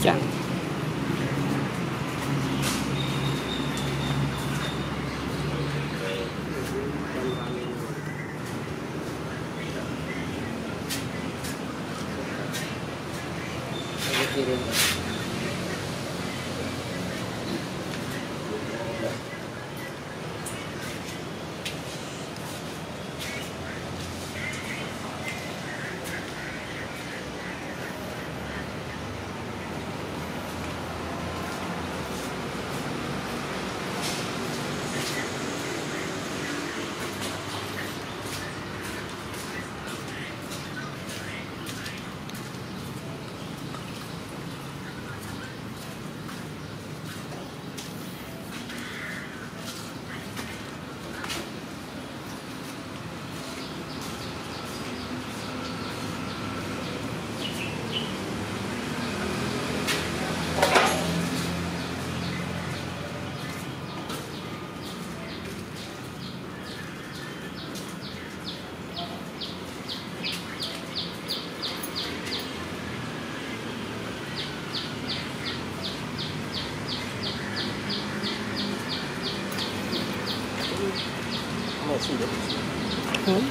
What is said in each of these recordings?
这样。没事的。嗯，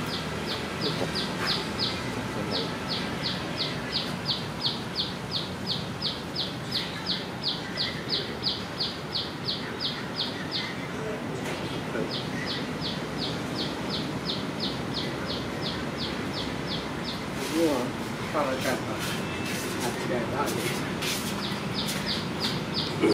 放了干嘛？啊，对，那也。